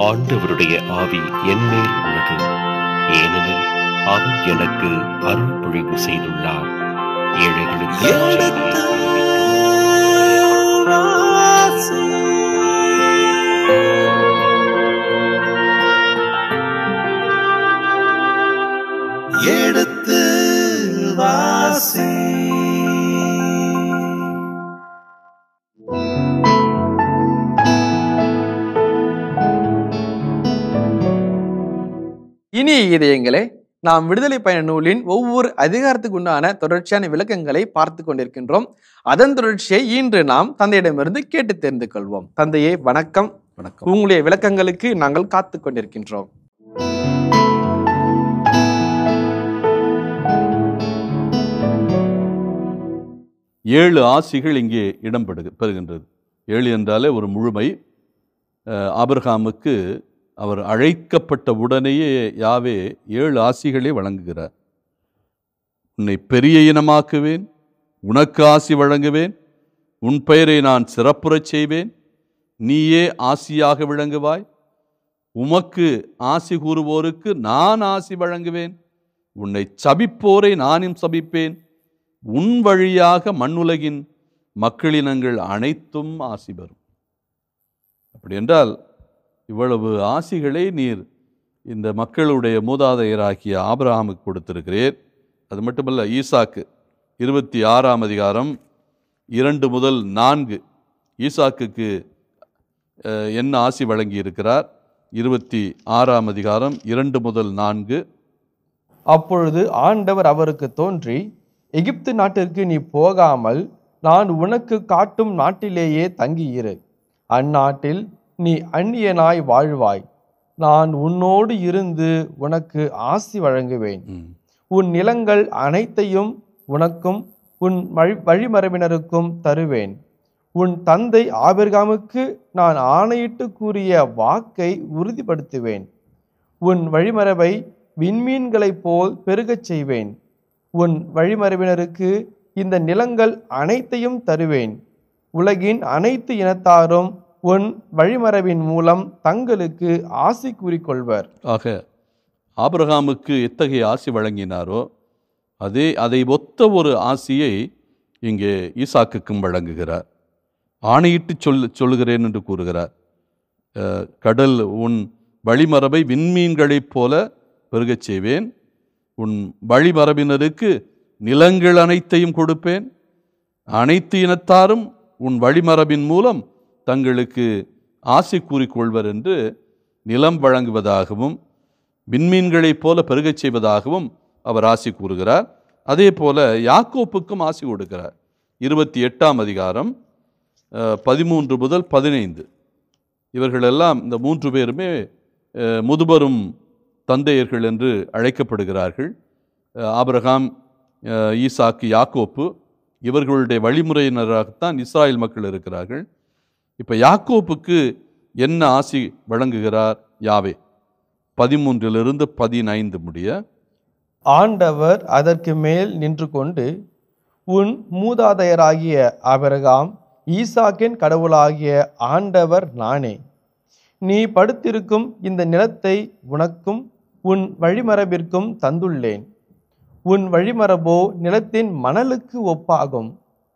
ஆண்டவருடைய ஆவி என்மேல் உள்ளது ஏனெனில் அவர் எனக்கு அருள் பொழிவு செய்துள்ளார். ஏழைகளுக்கு எடுத்து வாசி. இனிய இதயங்களே நாம் விடுதலை பயண நூலின் ஒவ்வொரு அதிகாரத்துக்கு உண்டான தொடர்ச்சியான விளக்கங்களை பார்த்து கொண்டிருக்கின்றோம். அதன் தொடர்ச்சியை இன்று நாம் தந்தையிடமிருந்து கேட்டு தெரிந்து கொள்வோம். தந்தையே வணக்கம். வணக்கம். உங்களுடைய விளக்கங்களுக்கு நாங்கள் காத்து கொண்டிருக்கின்றோம். ஏழு ஆசிகள் இங்கே இடம் பெறு- பெறுகின்றது ஏழு என்றாலே ஒரு முழுமை. ஆபிரகாமுக்கு அவர் அழைக்கப்பட்ட உடனேயே யாவே ஏழு ஆசிகளை வழங்குகிறார். உன்னை பெரிய இனமாக்குவேன் உனக்கு ஆசி வழங்குவேன் உன் பெயரை நான் சிறப்புறச் செய்வேன் நீயே ஆசியாக விளங்குவாய் உமக்கு ஆசி கூறுவோருக்கு நான் ஆசி வழங்குவேன் உன்னை சபிப்போரை நானும் சபிப்பேன் உன் வழியாக மண்ணுலகின் மக்களினங்கள் அனைத்தும் ஆசி பெறும். அப்படி என்றால் இவ்வளவு ஆசிகளை நீர் இந்த மக்களுடைய மூதாதையராகிய ஆபிரஹாமுக்கு கொடுத்திருக்கிறீர். அது மட்டுமல்ல ஈசாக்கு இருபத்தி ஆறாம் அதிகாரம் இரண்டு முதல் நான்கு. ஈசாக்குக்கு என்ன ஆசி வழங்கி இருக்கிறார் இருபத்தி ஆறாம் அதிகாரம் இரண்டு முதல் நான்கு. அப்பொழுது ஆண்டவர் அவருக்கு தோன்றி எகிப்து நாட்டிற்கு நீ போகாமல் நான் உனக்கு காட்டும் நாட்டிலேயே தங்கியிரு. அந்நாட்டில் நீ அந்நியனாய் வாழ்வாய். நான் உன்னோடு இருந்து உனக்கு ஆசி வழங்குவேன். உன் நிலங்கள் அனைத்தையும் உனக்கும் உன் வழி வழிமரபினருக்கும் தருவேன். உன் தந்தை ஆபிரகாமுக்கு நான் ஆணையிட்டு கூறிய வாக்கை உறுதிப்படுத்துவேன். உன் வழிமரபை விண்மீன்களைப் போல் பெருகச் செய்வேன். உன் வழிமரபினருக்கு இந்த நிலங்கள் அனைத்தையும் தருவேன். உலகின் அனைத்து இனத்தாரும் உன் வழிமரபின் மூலம் தங்களுக்கு ஆசி கூறிக்கொள்வர். ஆக ஆபிரகாமுக்கு எத்தகைய ஆசி வழங்கினாரோ அதே அதை ஒத்த ஒரு ஆசியை இங்கே ஈசாக்குக்கும் வழங்குகிறார். ஆணையிட்டு சொல் சொல்லுகிறேன் என்று கூறுகிறார். கடல் உன் வழிமரபை விண்மீன்களைப் போல பெருகச் செய்வேன். உன் வழிமரபினருக்கு நிலங்கள் அனைத்தையும் கொடுப்பேன். அனைத்து இனத்தாரும் உன் வழிமரபின் மூலம் தங்களுக்கு ஆசி கூறிக்கொள்வர் என்று நிலம் வழங்குவதாகவும் விண்மீன்களைப் போல பெருகச் செய்வதாகவும் அவர் ஆசி கூறுகிறார். அதே போல யாக்கோப்புக்கும் ஆசி கொடுக்கிறார். இருபத்தி எட்டாம் அதிகாரம் பதிமூன்று முதல் பதினைந்து. இவர்களெல்லாம் இந்த மூன்று பேருமே முதுபெரும் தந்தையர்கள் என்று அழைக்கப்படுகிறார்கள். அஹ், ஆபிரகாம் ஈசாக்கு யாக்கோப்பு இவர்களுடைய வழிமுறையினராகத்தான் இஸ்ராயல் மக்கள் இருக்கிறார்கள். இப்போ யாக்கோப்புக்கு என்ன ஆசி வழங்குகிறார்? யாவே. பதிமூன்றிலிருந்து பதினைந்து முடிய. ஆண்டவர் அதற்கு மேல் நின்று கொண்டு உன் மூதாதையராகிய ஆபிரகாம் ஈசாக்கின் கடவுளாகிய ஆண்டவர் நானே. நீ படுத்திருக்கும் இந்த நிலத்தை உனக்கும் உன் வழிமரபிற்கும் தந்துள்ளேன். உன் வழிமரபோ நிலத்தின் மணலுக்கு ஒப்பாகும்.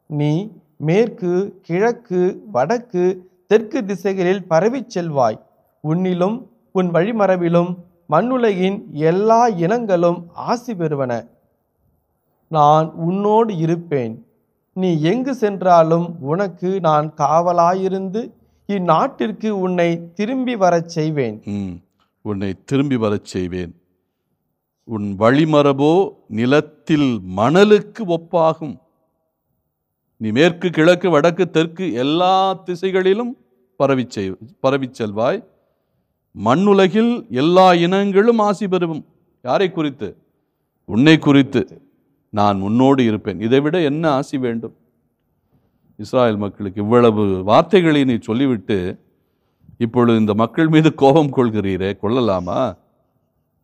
நீ மேற்கு கிழக்கு வடக்கு தெற்கு திசைகளில் பரவிச் செல்வாய். உன்னிலும் உன் வழிமரபிலும் மண்ணுலகின் எல்லா இனங்களும் ஆசி பெறுவன. நான் உன்னோடு இருப்பேன். நீ எங்கு சென்றாலும் உனக்கு நான் காவலாயிருந்து இந்நாட்டிற்கு உன்னை திரும்பி வரச் செய்வேன். ம், உன்னை திரும்பி வரச் செய்வேன். உன் வழிமரபோ நிலத்தில் மணலுக்கு ஒப்பாகும். நீ மேற்கு கிழக்கு வடக்கு தெற்கு எல்லா திசைகளிலும் பரவிச் செய் பரவிச் செல்வாய். மண்ணுலகில் எல்லா இனங்களும் ஆசி பெறும். யாரை குறித்து? உன்னை குறித்து. நான் உன்னோடு இருப்பேன். இதைவிட என்ன ஆசி வேண்டும்? இஸ்ராயல் மக்களுக்கு இவ்வளவு வார்த்தைகளை நீ சொல்லிவிட்டு இப்பொழுது இந்த மக்கள் மீது கோபம் கொள்கிறீரே கொள்ளலாமா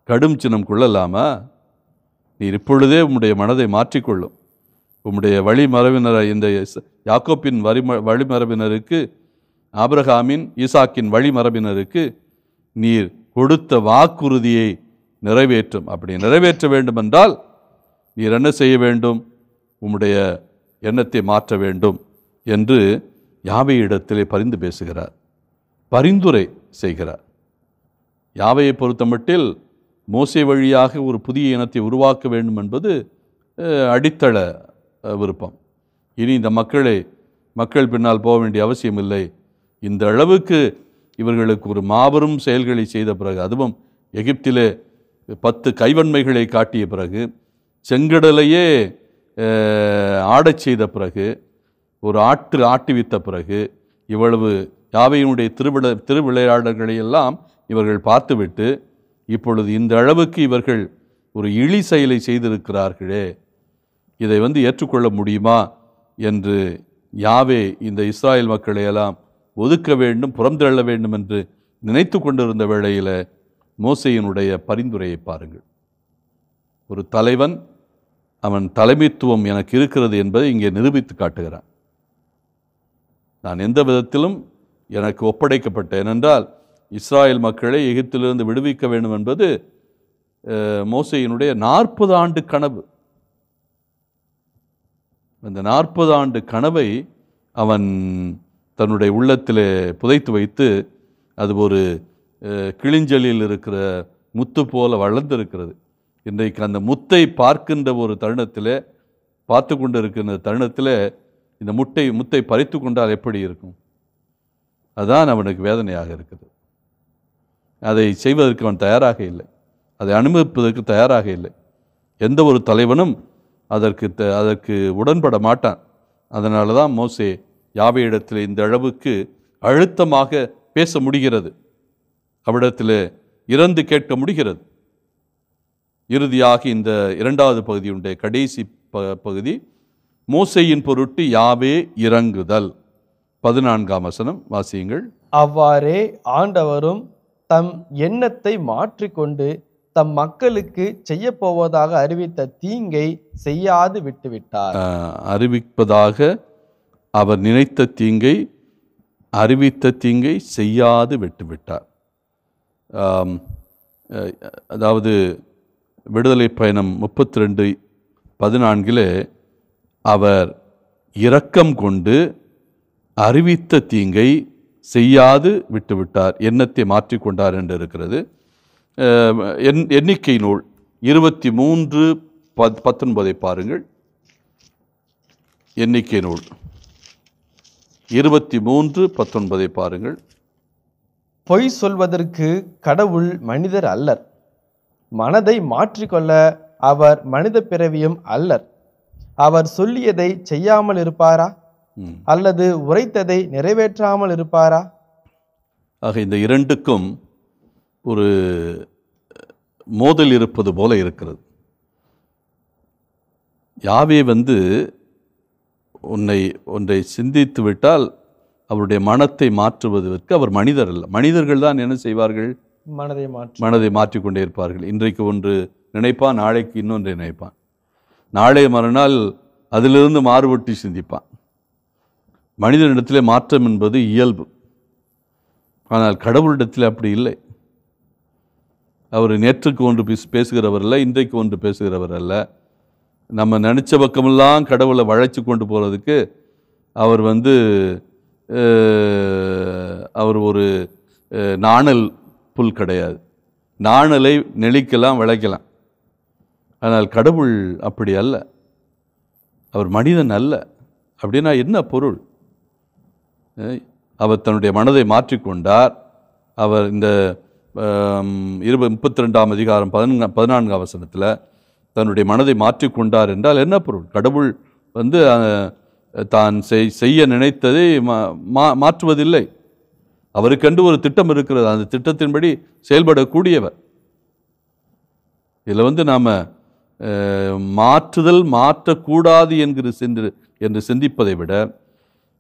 கடும் சினம் கொள்ளலாமா? நீர் இப்பொழுதே உம்முடைய மனதை மாற்றிக்கொள்ளும். உம்முடைய வழிமரபினர் இந்த யாக்கோப்பின் வரிம வழிமரபினருக்கு ஆபிரகாமின் ஈசாக்கின் வழிமரபினருக்கு நீர் கொடுத்த வாக்குறுதியை நிறைவேற்றும். அப்படி நிறைவேற்ற வேண்டும் என்றால் நீர் என்ன செய்ய வேண்டும்? உம்முடைய எண்ணத்தை மாற்ற வேண்டும் என்று யாவை இடத்திலே பரிந்து பேசுகிறார். பரிந்துரை செய்கிறார். யாவையை பொறுத்தமட்டில் மோசை வழியாக ஒரு புதிய இனத்தை உருவாக்க வேண்டும் என்பது அடித்தள விருப்பம். இனி இந்த மக்களை மக்கள் பின்னால் போக வேண்டிய அவசியம் இல்லை இந்த அளவுக்கு இவர்களுக்கு ஒரு மாபெரும் செயல்களை செய்த பிறகு அதுவும் எகிப்திலே பத்து கைவன்மைகளை காட்டிய பிறகு செங்கடலையே ஆடச் செய்த பிறகு ஒரு ஆட்டு ஆட்டுவித்த பிறகு இவ்வளவு யாவையினுடைய திருவிழ திருவிளையாடல்களை எல்லாம் இவர்கள் பார்த்துவிட்டு இப்பொழுது இந்த அளவுக்கு இவர்கள் ஒரு இழி செயலை செய்திருக்கிறார்களே இதை வந்து ஏற்றுக்கொள்ள முடியுமா என்று யாவே இந்த இஸ்ராயல் மக்களை எல்லாம் ஒதுக்க வேண்டும் புறந்தள்ள வேண்டும் என்று நினைத்து கொண்டிருந்த வேளையில் மோசையினுடைய பரிந்துரையை பாருங்கள். ஒரு தலைவன் அவன் தலைமைத்துவம் எனக்கு இருக்கிறது என்பதை இங்கே நிரூபித்து காட்டுகிறான். நான் எந்த விதத்திலும் எனக்கு ஒப்படைக்கப்பட்டேன் ஏனென்றால் இஸ்ராயல் மக்களை எகிப்திலிருந்து விடுவிக்க வேண்டும் என்பது மோசையினுடைய நாற்பது ஆண்டு கனவு. அந்த நாற்பது ஆண்டு கனவை அவன் தன்னுடைய உள்ளத்தில் புதைத்து வைத்து அது ஒரு அஹ், கிளிஞ்சலில் இருக்கிற முத்து போல வளர்ந்திருக்கிறது. இன்றைக்கு அந்த முத்தை பார்க்கின்ற ஒரு தருணத்தில் பார்த்து கொண்டு இருக்கின்ற தருணத்தில் இந்த முட்டை முத்தை பறித்து கொண்டால் எப்படி இருக்கும்? அதான் அவனுக்கு வேதனையாக இருக்குது. அதை செய்வதற்கு அவன் தயாராக இல்லை. அதை அனுமதிப்பதற்கு தயாராக இல்லை. எந்த ஒரு தலைவனும் அதற்கு த- அதற்கு உடன்பட மாட்டான். அதனால தான் மோசே யாவை இடத்தில் இந்த அளவுக்கு அழுத்தமாக பேச முடிகிறது. அவ்விடத்தில் இறந்து கேட்க முடிகிறது. இறுதியாக இந்த இரண்டாவது பகுதியுடைய கடைசி ப பகுதி மோசையின் பொருட்டு யாவே இறங்குதல். பதினான்காம் வசனம் வாசியுங்கள். அவ்வாறே ஆண்டவரும் தம் எண்ணத்தை மாற்றிக்கொண்டு தம் மக்களுக்கு செய்யப்போவதாக அறிவித்த தீங்கை செய்யாது விட்டுவிட்டார். அறிவிப்பதாக அவர் நினைத்த தீங்கை அறிவித்த தீங்கை செய்யாது விட்டுவிட்டார். அதாவது விடுதலை பயணம் முப்பத்தி ரெண்டு பதினான்கில் அவர் இரக்கம் கொண்டு அறிவித்த தீங்கை செய்யாது விட்டுவிட்டார். எண்ணத்தை மாற்றிக்கொண்டார் என்று இருக்கிறது. எண் எண்ணிக்கை நூல் இருபத்தி மூன்று பத் பத்தொன்பதை பாருங்கள். எண்ணிக்கை நூல் இருபத்தி மூன்று பத்தொன்பதை பாருங்கள். பொய் சொல்வதற்கு கடவுள் மனிதர் அல்லர். மனதை மாற்றிக்கொள்ள அவர் மனித பிறவியும் அல்லர். அவர் சொல்லியதை செய்யாமல் இருப்பாரா. அல்லது உரைத்ததை நிறைவேற்றாமல் இருப்பாரா? ஆக இந்த இரண்டுக்கும் ஒரு மோதல் இருப்பது போல இருக்கிறது. யாவே வந்து உன்னை ஒன்றை சிந்தித்து விட்டால் அவருடைய மனத்தை மாற்றுவதற்கு அவர் மனிதர் அல்ல. மனிதர்கள் தான் என்ன செய்வார்கள்? மனதை மாற்றி. மனதை மாற்றிக்கொண்டே இருப்பார்கள். இன்றைக்கு ஒன்று நினைப்பான் நாளைக்கு இன்னொன்றை நினைப்பான். நாளை மறுநாள் அதிலிருந்து மாறுபட்டு சிந்திப்பான். மனிதனிடத்திலே மாற்றம் என்பது இயல்பு. ஆனால் கடவுளிடத்தில் அப்படி இல்லை. அவர் நேற்றுக்கு ஒன்று பேசுகிறவர் அல்ல இன்றைக்கு ஒன்று பேசுகிறவர் அல்ல. நம்ம நினச்ச பக்கமெல்லாம் கடவுளை வளைச்சி கொண்டு போகிறதுக்கு அவர் வந்து அவர் ஒரு நாணல் புல் கிடையாது. நாணலை நெளிக்கலாம் விளைக்கலாம். ஆனால் கடவுள் அப்படி அல்ல. அவர் மனிதன் அல்ல. அப்படின்னா என்ன பொருள்? அவர் தன்னுடைய மனதை மாற்றிக்கொண்டார். அவர் இந்த இருபது முப்பத்தி ரெண்டாம் அதிகாரம் பதினா பதினான்காம் வசனத்தில் தன்னுடைய மனதை மாற்றிக்கொண்டார் என்றால் என்ன பொருள்? கடவுள் வந்து தான் செய்- செய்ய நினைத்ததை மா- மா- மாற்றுவதில்லை. அவருக்கென்று ஒரு திட்டம் இருக்கிறது. அந்த திட்டத்தின்படி செயல்படக்கூடியவர். இதில் வந்து நாம் மாற்றுதல் மாற்றக்கூடாது என்கிற சென்று என்று சிந்திப்பதை விட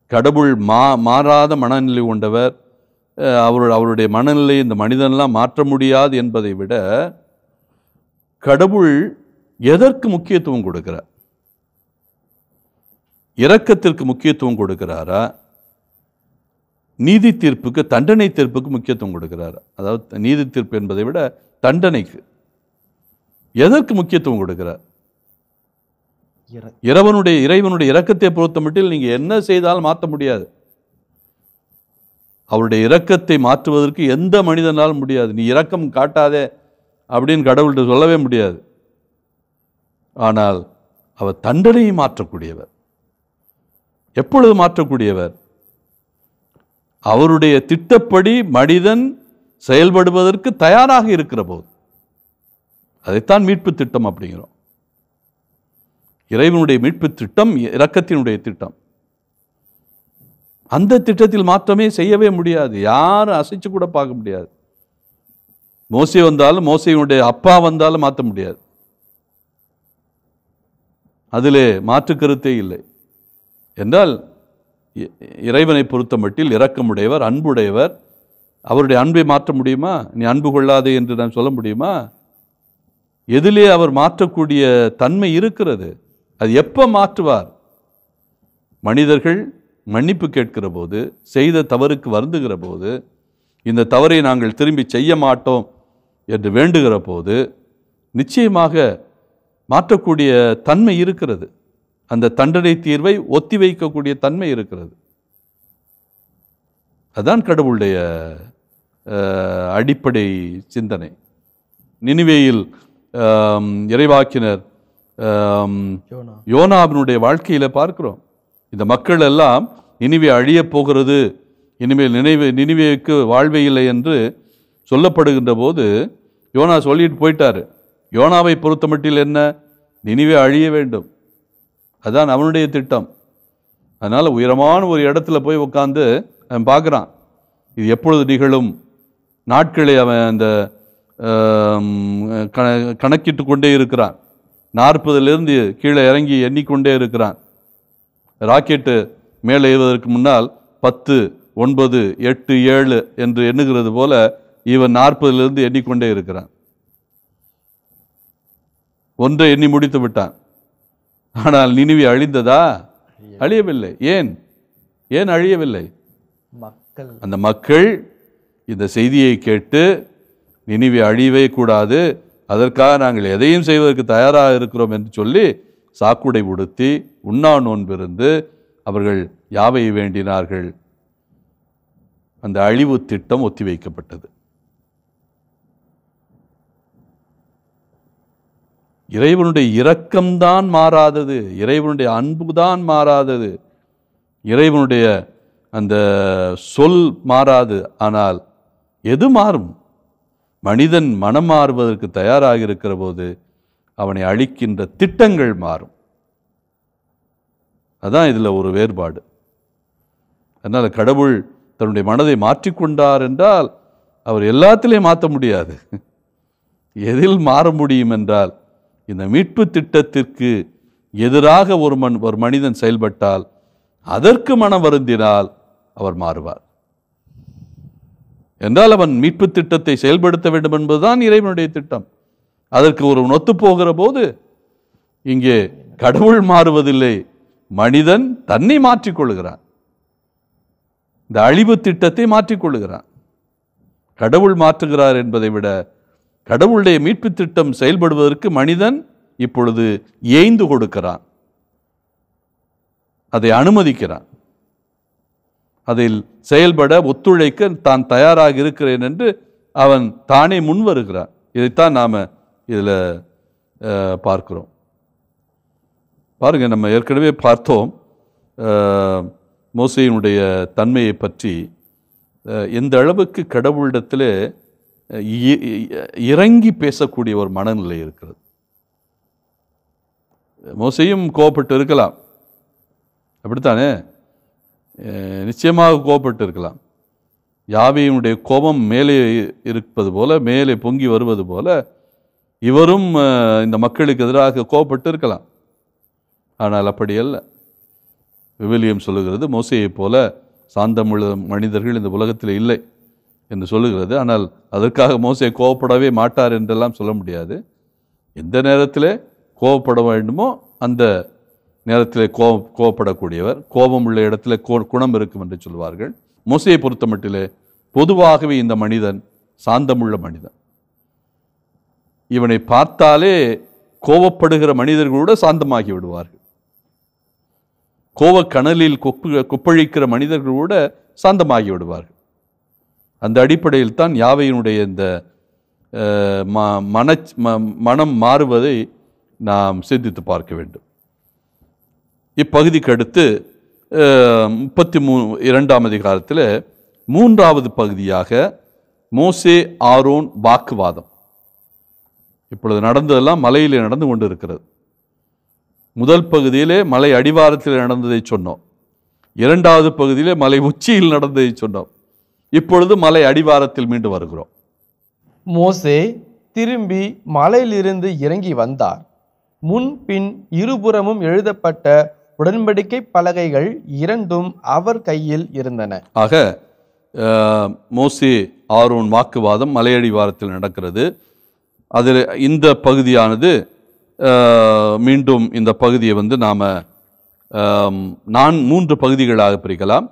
கடவுள் மா மாறாத மனநிலை கொண்டவர் அஹ், அவர் அவருடைய மனநிலையை இந்த மனிதனெல்லாம் மாற்ற முடியாது என்பதை விட கடவுள் எதற்கு முக்கியத்துவம் கொடுக்கிறார்? இரக்கத்திற்கு முக்கியத்துவம் கொடுக்கிறாரா? நீதி தீர்ப்புக்கு தண்டனை தீர்ப்புக்கு முக்கியத்துவம் கொடுக்கிறார்? அதாவது நீதி தீர்ப்பு என்பதை விட தண்டனைக்கு எதற்கு முக்கியத்துவம் கொடுக்கிறார்? இறை- இறைவனுடைய இறைவனுடைய இரக்கத்தை பொறுத்த மட்டில் நீங்க என்ன செய்தாலும் மாற்ற முடியாது. அவருடைய இரக்கத்தை மாற்றுவதற்கு எந்த மனிதனாலும் முடியாது. நீ இரக்கம் காட்டாதே அப்படின்னு கடவுள்கிட்ட சொல்லவே முடியாது. ஆனால் அவர் தண்டனையை மாற்றக்கூடியவர். எப்பொழுது மாற்றக்கூடியவர்? அவருடைய திட்டப்படி மனிதன் செயல்படுவதற்கு தயாராக இருக்கிற போது. அதைத்தான் மீட்பு திட்டம் அப்படிங்கிறோம். இறைவனுடைய மீட்பு திட்டம் இரக்கத்தினுடைய திட்டம். அந்த திட்டத்தில் மாற்றமே செய்யவே முடியாது. யாரும் அசைச்சு கூட பார்க்க முடியாது. மோசை வந்தாலும் மோசையினுடைய அப்பா வந்தாலும் மாற்ற முடியாது. அதில் மாற்று கருத்தே இல்லை. என்றால் இ- இறைவனை பொறுத்த மட்டில் இரக்கமுடையவர் அன்புடையவர் அவருடைய அன்பை மாற்ற முடியுமா? நீ அன்பு கொள்ளாதே என்று நான் சொல்ல முடியுமா? எதிலே அவர் மாற்றக்கூடிய தன்மை இருக்கிறது. அது எப்போ மாற்றுவார்? மனிதர்கள் மன்னிப்பு கேட்கிற போது செய்த தவறுக்கு வருந்துகிற போது இந்த தவறை நாங்கள் திரும்பி செய்ய மாட்டோம் என்று வேண்டுகிற போது நிச்சயமாக மாற்றக்கூடிய தன்மை இருக்கிறது. அந்த தண்டனை தீர்வை ஒத்தி வைக்கக்கூடிய தன்மை இருக்கிறது. அதான் கடவுளுடைய அடிப்படை சிந்தனை. நினிவேயில் இறைவாக்கினர் யோனாவினுடைய வாழ்க்கையில பார்க்கிறோம். இந்த மக்கள் எல்லாம் நினைவே அழியப் போகிறது இனிமேல் நினைவு நினைவேக்கு வாழ்வே இல்லை என்று சொல்லப்படுகின்ற போது யோனா சொல்லிட்டு போயிட்டார். யோனாவை பொறுத்தமட்டில் என்ன? நினிவே அழிய வேண்டும். அதான் அவனுடைய திட்டம். அதனால் உயரமான ஒரு இடத்துல போய் உட்காந்து அவன் பார்க்குறான். இது எப்பொழுது நிகழும்? நாட்களை அவன் அந்த கண- கணக்கிட்டு கொண்டே இருக்கிறான். நாற்பதுலேருந்து கீழே இறங்கி எண்ணிக்கொண்டே இருக்கிறான். ராக்கெட்டு மேலே ஏறுவதற்கு முன்னால் பத்து ஒன்பது எட்டு ஏழு என்று எண்ணுகிறது போல இவன் நாற்பதிலிருந்து எண்ணிக்கொண்டே இருக்கிறான். ஒன்றை எண்ணி முடித்து விட்டான். ஆனால் நினிவி அழிந்ததா? அழியவில்லை. ஏன்? ஏன் அழியவில்லை? மக்கள். அந்த மக்கள் இந்த செய்தியை கேட்டு நினிவே அழியவே கூடாது. அதற்காக நாங்கள் எதையும் செய்வதற்கு தயாராக இருக்கிறோம் என்று சொல்லி சாக்குடை உடுத்தி உண்ணா நோன்பிருந்து அவர்கள் யாவை வேண்டினார்கள்? அந்த அழிவு திட்டம் ஒத்திவைக்கப்பட்டது. இறைவனுடைய இரக்கம்தான் மாறாதது. இறைவனுடைய அன்புதான் மாறாதது. இறைவனுடைய அந்த சொல் மாறாது. ஆனால் எது மாறும்? மனிதன் மனம் மாறுவதற்கு தயாராக இருக்கிற போது அவனை அழிக்கின்ற திட்டங்கள் மாறும். அதான் இதில் ஒரு வேறுபாடு. அதனால் கடவுள் தன்னுடைய மனதை மாற்றிக்கொண்டார் என்றால் அவர் எல்லாத்திலையும் மாற்ற முடியாது. எதில் மாற முடியும் என்றால் இந்த மீட்பு திட்டத்திற்கு எதிராக ஒரு மன் ஒரு மனிதன் செயல்பட்டால் அதற்கு மனம் வருந்தினால் அவர் மாறுவார். என்றால் அவன் மீட்பு திட்டத்தை செயல்படுத்த வேண்டும் என்பதுதான் இறைவனுடைய திட்டம். அதற்கு ஒரு ஒத்து போகிற போது இங்கே கடவுள் மாறுவதில்லை மனிதன் தன்னை மாற்றிக்கொள்கிறான். இந்த அழிவு திட்டத்தை மாற்றிக்கொள்கிறான். கடவுள் மாற்றுகிறார் என்பதை விட கடவுளுடைய மீட்பு திட்டம் செயல்படுவதற்கு மனிதன் இப்பொழுது ஏய்ந்து கொடுக்கிறான். அதை அனுமதிக்கிறான். அதில் செயல்பட ஒத்துழைக்க தான் தயாராக இருக்கிறேன் என்று அவன் தானே முன் வருகிறான் இதைத்தான் நாம் இதில் பார்க்குறோம். பாருங்க நம்ம ஏற்கனவே பார்த்தோம் மோசையினுடைய தன்மையை பற்றி. எந்த அளவுக்கு கடவுளிடத்தில் இ- இறங்கி பேசக்கூடிய ஒரு மனநிலை இருக்கிறது. மோசையும் கோபப்பட்டு இருக்கலாம். அப்படித்தானே? நிச்சயமாக கோபப்பட்டு இருக்கலாம். யாவையினுடைய கோபம் மேலே இருப்பது போல மேலே பொங்கி வருவது போல இவரும் இந்த மக்களுக்கு எதிராக கோபப்பட்டு இருக்கலாம் ஆனால் அப்படி அல்ல விவிலியம் சொல்லுகிறது மோசையைப் போல சாந்தமுள்ள மனிதர்கள் இந்த உலகத்தில் இல்லை என்று சொல்லுகிறது. ஆனால் அதற்காக மோசையை கோவப்படவே மாட்டார் என்றெல்லாம் சொல்ல முடியாது. எந்த நேரத்தில் கோவப்பட வேண்டுமோ அந்த நேரத்தில் கோ கோவப்படக்கூடியவர் கோபம் உள்ள இடத்துல கோ குணம் இருக்கும் என்று சொல்வார்கள். மோசையை பொறுத்த மட்டிலே பொதுவாகவே இந்த மனிதன் சாந்தமுள்ள மனிதன். இவனை பார்த்தாலே கோபப்படுகிற மனிதர்கள் சாந்தமாகி விடுவார்கள். கோவக்கணலில் கொப்பு கொப்பழிக்கிற மனிதர்கள் கூட சாந்தமாகி விடுவார்கள். அந்த அடிப்படையில் தான் யாவையினுடைய இந்த ம மன ம- மனம் மாறுவதை நாம் சிந்தித்து பார்க்க வேண்டும். இப்பகுதிக்கு அடுத்து முப்பத்தி மூ இரண்டாம் அதிகாரத்தில் மூன்றாவது பகுதியாக மோசே ஆரோன் வாக்குவாதம். இப்பொழுது நடந்ததெல்லாம் மலையிலே நடந்து கொண்டு இருக்கிறது முதல் பகுதியிலே மலை அடிவாரத்தில் நடந்ததை சொன்னோம். இரண்டாவது பகுதியிலே மலை உச்சியில் நடந்ததை சொன்னோம். இப்பொழுது மலை அடிவாரத்தில் மீண்டு வருகிறோம். மோசே திரும்பி மலையிலிருந்து இறங்கி வந்தார். முன் பின் இருபுறமும் எழுதப்பட்ட உடன்படிக்கை பலகைகள் இரண்டும் அவர் கையில் இருந்தன. ஆக மோசே ஆரோன் வாக்குவாதம் மலையடிவாரத்தில் நடக்கிறது. அதில் இந்த பகுதியானது மீண்டும் இந்த பகுதியை வந்து நாம் நான் மூன்று பகுதிகளாக பிரிக்கலாம்.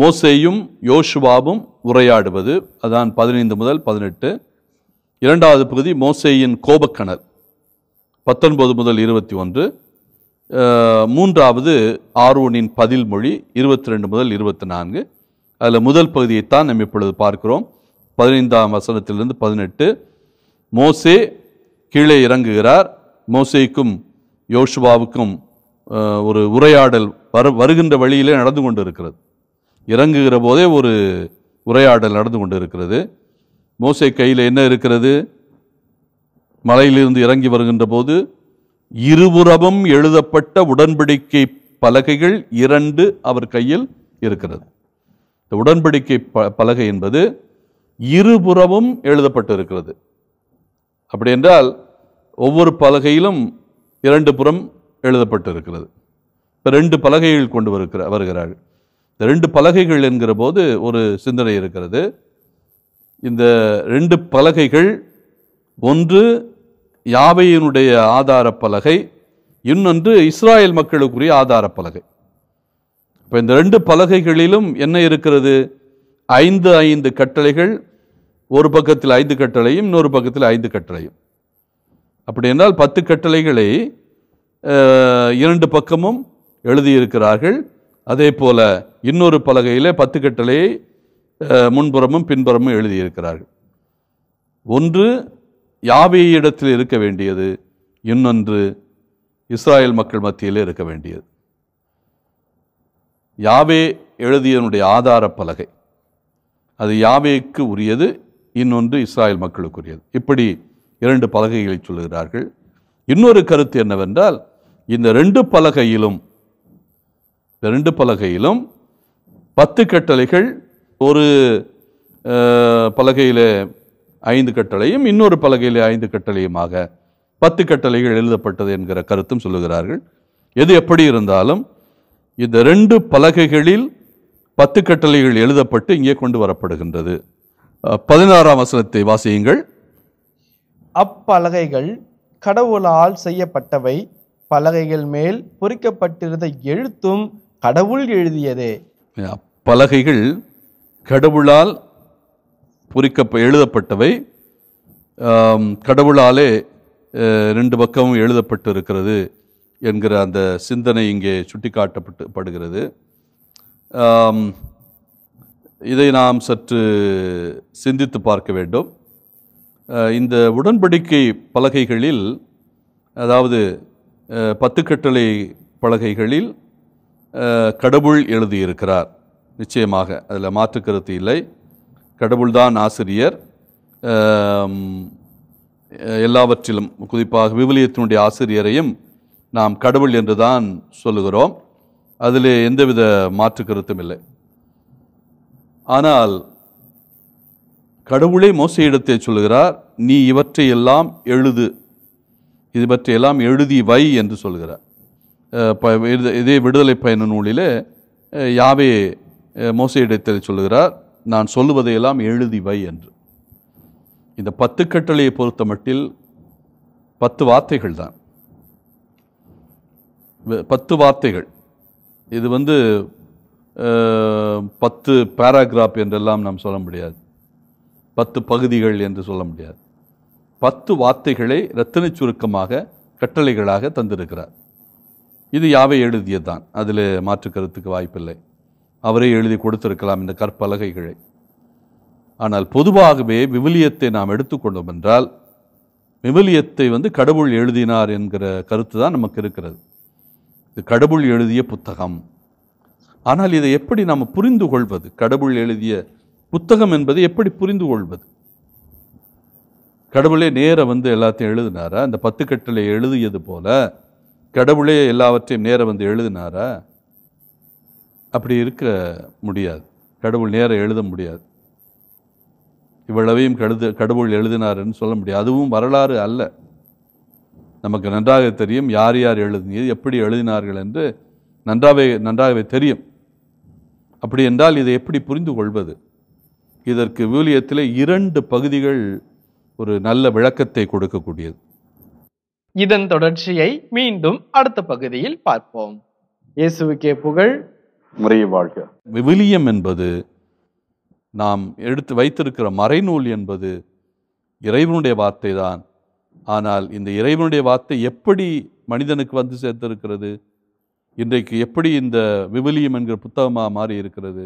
மோசேயும் யோசுவாவும் உரையாடுவது அதான் பதினைந்து முதல் பதினெட்டு. இரண்டாவது பகுதி மோசேயின் கோபக்கணல் பத்தொன்பது முதல் இருபத்தி ஒன்று. மூன்றாவது ஆர்வனின் பதில் மொழி இருபத்தி ரெண்டு முதல் இருபத்தி நான்கு. அதில் முதல் பகுதியைத்தான் நம்ம இப்பொழுது பார்க்கிறோம். பதினைந்தாம் வசனத்திலிருந்து பதினெட்டு. மோசே கீழே இறங்குகிறார். மோசேக்கும் யோசுவாவுக்கும் ஒரு உரையாடல் வரு வருகின்ற வழியிலே நடந்து கொண்டு இருக்கிறது இறங்குகிற போதே ஒரு உரையாடல் நடந்து கொண்டு இருக்கிறது மோசே கையில் என்ன இருக்கிறது? மலையிலிருந்து இறங்கி வருகின்ற போது இருபுறமும் எழுதப்பட்ட உடன்படிக்கை பலகைகள் இரண்டு அவர் கையில் இருக்கிறது. இந்த உடன்படிக்கை ப பலகை என்பது இருபுறமும் எழுதப்பட்டு இருக்கிறது அப்படி என்றால் ஒவ்வொரு பலகையிலும் இரண்டு புறம் எழுதப்பட்டு இருக்கிறது இப்போ ரெண்டு பலகைகள் கொண்டு வருகிற வருகிறார்கள் இந்த ரெண்டு பலகைகள் என்கிற போது ஒரு சிந்தனை இருக்கிறது. இந்த ரெண்டு பலகைகள் ஒன்று யாவையினுடைய ஆதார பலகை இன்னொன்று இஸ்ராயல் மக்களுக்குரிய ஆதார பலகை. இப்போ இந்த ரெண்டு பலகைகளிலும் என்ன இருக்கிறது? ஐந்து ஐந்து கட்டளைகள் ஒரு பக்கத்தில் ஐந்து கட்டளையும் இன்னொரு பக்கத்தில் ஐந்து கட்டளையும். அப்படி என்றால் பத்து கட்டளைகளை இரண்டு பக்கமும் எழுதியிருக்கிறார்கள். அதே போல இன்னொரு பலகையில் பத்து கட்டளையை முன்புறமும் பின்புறமும் எழுதியிருக்கிறார்கள். ஒன்று யாவேயிடத்தில் இருக்க வேண்டியது? இன்னொன்று இஸ்ராயல் மக்கள் மத்தியிலே இருக்க வேண்டியது. யாவே எழுதியனுடைய ஆதார பலகை. அது யாவேக்கு உரியது? இன்னொன்று இஸ்ராயல் மக்களுக்குரியது. இப்படி இரண்டு பலகைகளை சொல்லுகிறார்கள். இன்னொரு கருத்து என்னவென்றால் இந்த ரெண்டு பலகையிலும் ரெண்டு பலகையிலும் பத்து கட்டளைகள் ஒரு பலகையில் ஐந்து கட்டளையும் இன்னொரு பலகையில் ஐந்து கட்டளையுமாக பத்து கட்டளைகள் எழுதப்பட்டது என்கிற கருத்தும் சொல்லுகிறார்கள். எது எப்படி இருந்தாலும் இந்த ரெண்டு பலகைகளில் பத்து கட்டளைகள் எழுதப்பட்டு இங்கே கொண்டு வரப்படுகின்றது. பதினாறாம் வசனத்தை வாசியுங்கள். அப்பலகைகள் கடவுளால் செய்யப்பட்டவை பலகைகள் மேல் பொறிக்கப்பட்டிருந்த எழுத்தும் கடவுள் எழுதியதே. பலகைகள் கடவுளால் பொறிக்க எழுதப்பட்டவை கடவுளாலே ரெண்டு பக்கமும் எழுதப்பட்டு இருக்கிறது என்கிற அந்த சிந்தனை இங்கே சுட்டிக்காட்டப்பட்டு படுகிறது. இதை நாம் சற்று சிந்தித்து பார்க்க வேண்டும். இந்த உடன்படிக்கை பலகைகளில் அதாவது பத்துக்கட்டளை பத்து கட்டளை பலகைகளில் கடவுள் எழுதியிருக்கிறார். நிச்சயமாக அதில் மாற்று கருத்து இல்லை. கடவுள்தான் ஆசிரியர். எல்லாவற்றிலும் குறிப்பாக விவிலியத்தினுடைய ஆசிரியரையும் நாம் கடவுள் என்று தான் சொல்லுகிறோம். அதில் எந்தவித மாற்று கருத்தும் இல்லை. ஆனால் கடவுளே மோசையிடத்தை சொல்லுகிறார் நீ இவற்றை எல்லாம் எழுது. இது பற்றியெல்லாம் எழுதி வை என்று சொல்கிறார் இது- இதே விடுதலை பயண நூலிலே யாவே அஹ் மோசையிடத்தில் சொல்லுகிறார் நான் சொல்லுவதையெல்லாம் எழுதி வை என்று. இந்த பத்து கட்டளையை பொறுத்த மட்டில் பத்து வார்த்தைகள் தான். பத்து வார்த்தைகள். இது வந்து பத்து பேராகிராஃப் என்றெல்லாம் நாம் சொல்ல முடியாது. பத்து பகுதிகள் என்று சொல்ல முடியாது. பத்து வார்த்தைகளை ரத்தின சுருக்கமாக கட்டளைகளாக தந்திருக்கிறார். இது யாவை எழுதியதுதான். அதில் மாற்று கருத்துக்கு வாய்ப்பில்லை. அவரே எழுதி கொடுத்திருக்கலாம் இந்த கற்பலகைகளை. ஆனால் பொதுவாகவே விவிலியத்தை நாம் எடுத்துக்கொண்டோம் என்றால் விவிலியத்தை வந்து கடவுள் எழுதினார் என்கிற கருத்து தான் நமக்கு இருக்கிறது. இது கடவுள் எழுதிய புத்தகம். ஆனால் இதை எப்படி நாம் புரிந்து கொள்வது கடவுள் எழுதிய புத்தகம் என்பதை எப்படி புரிந்து கொள்வது கடவுளே நேர வந்து எல்லாத்தையும் எழுதினாரா? அந்த பத்து கட்டளை எழுதியது போல கடவுளே எல்லாவற்றையும் நேர வந்து எழுதினாரா? அப்படி இருக்க முடியாது. கடவுள் நேர எழுத முடியாது. இவ்வளவையும் கழுது கடவுள் எழுதினாருன்னு சொல்ல முடியாது. அதுவும் வரலாறு அல்ல. நமக்கு நன்றாக தெரியும் யார் யார் எழுதினது எப்படி எழுதினார்கள் என்று நன்றாகவே நன்றாகவே தெரியும். அப்படி என்றால் இதை எப்படி புரிந்து கொள்வது இதற்கு விவிலியத்தில் இரண்டு பகுதிகள் ஒரு நல்ல விளக்கத்தை கொடுக்கக்கூடியது. இதன் தொடர்ச்சியை மீண்டும் அடுத்த பகுதியில் பார்ப்போம். இயேசுவுக்கே புகழ். முறையை வாழ்க. விவிலியம் என்பது நாம் எடுத்து வைத்திருக்கிற மறைநூல் என்பது இறைவனுடைய வார்த்தை தான் ஆனால் இந்த இறைவனுடைய வார்த்தை எப்படி மனிதனுக்கு வந்து சேர்த்திருக்கிறது? இன்றைக்கு எப்படி இந்த விவிலியம் என்கிற புத்தகமாக மாறி இருக்கிறது